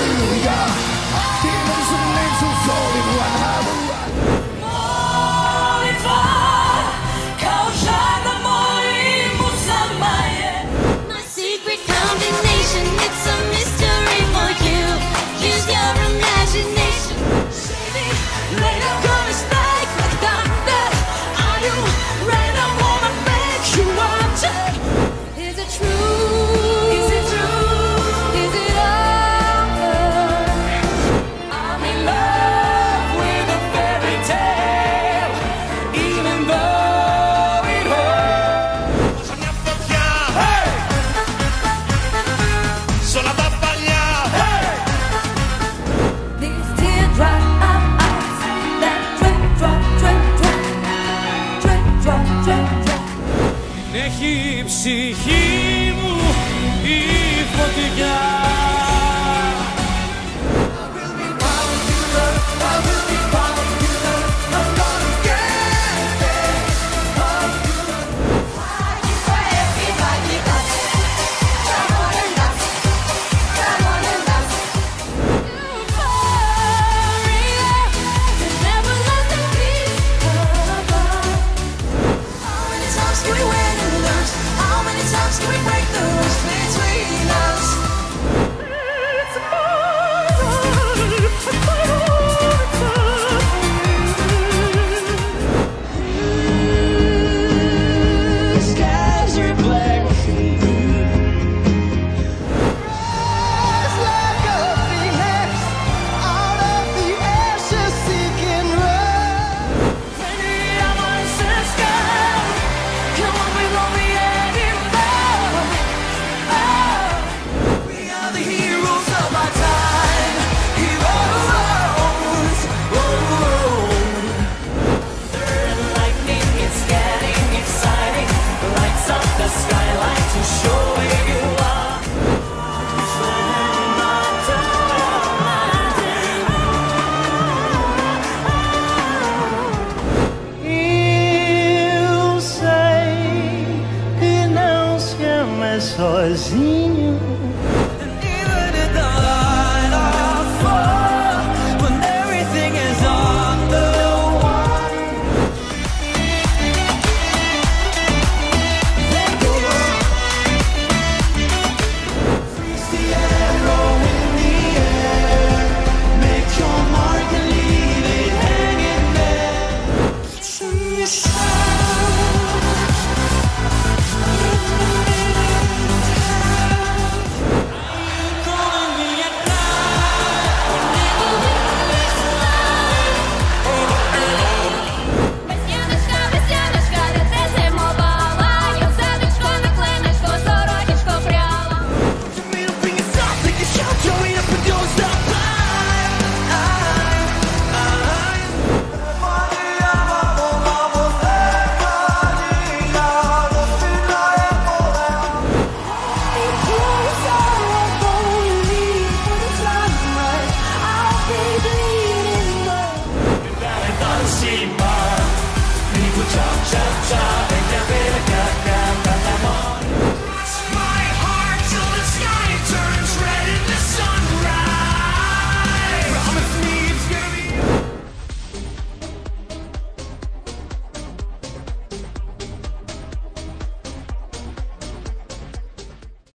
Hallelujah. Demons and angels all in one house. Ψυχή you.